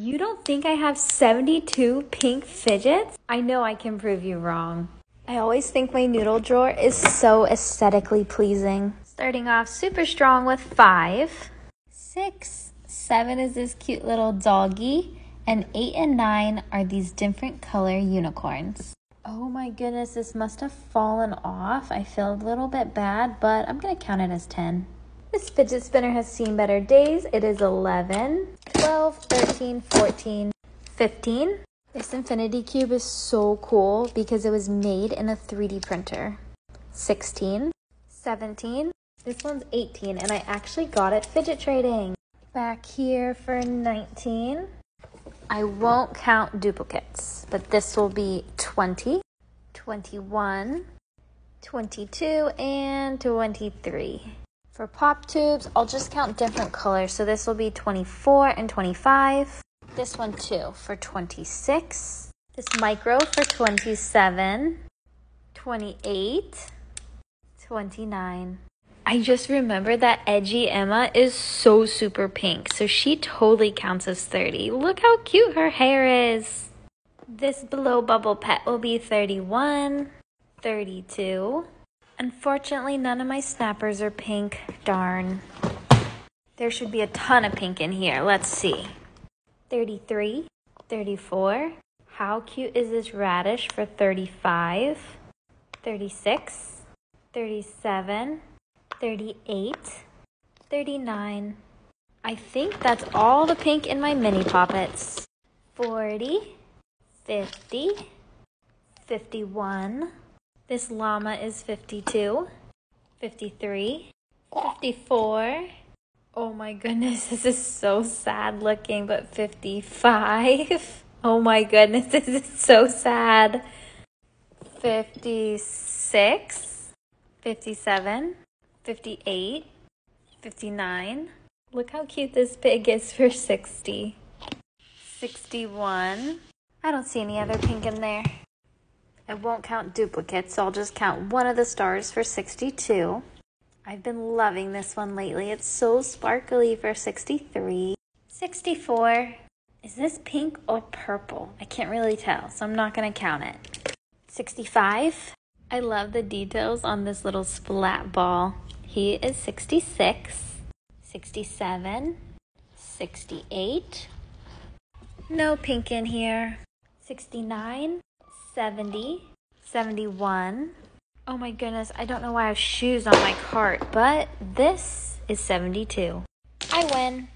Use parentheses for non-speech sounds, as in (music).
You don't think I have 72 pink fidgets? I know I can prove you wrong. I always think my noodle drawer is so aesthetically pleasing. Starting off super strong with five, six, seven is this cute little doggy. And eight and nine are these different color unicorns. Oh my goodness, this must have fallen off. I feel a little bit bad, but I'm gonna count it as 10. This fidget spinner has seen better days. It is 11, 12, 13, 14, 15. This infinity cube is so cool because it was made in a 3D printer. 16, 17. This one's 18 and I actually got it fidget trading. Back here for 19. I won't count duplicates, but this will be 20, 21, 22, and 23. For pop tubes, I'll just count different colors. So this will be 24 and 25. This one too for 26. This micro for 27, 28, 29. I just remembered that Edgy Emma is so super pink, so she totally counts as 30. Look how cute her hair is. This below bubble pet will be 31, 32, Unfortunately, none of my snappers are pink. Darn. There should be a ton of pink in here. Let's see. 33, 34. How cute is this radish for 35? 36, 37, 38, 39. I think that's all the pink in my mini poppets. 40, 50, 51, this llama is 52, 53, 54. Oh my goodness, (laughs) this is so sad looking, but 55. (laughs) Oh my goodness, (laughs) this is so sad. 56, 57, 58, 59. Look how cute this pig is for 60. 61. I don't see any other pink in there. I won't count duplicates, so I'll just count one of the stars for 62. I've been loving this one lately. It's so sparkly for 63. 64. Is this pink or purple? I can't really tell, so I'm not going to count it. 65. I love the details on this little splat ball. He is 66. 67. 68. No pink in here. 69. 70, 71. Oh my goodness, I don't know why I have shoes on my cart, but this is 72. I win.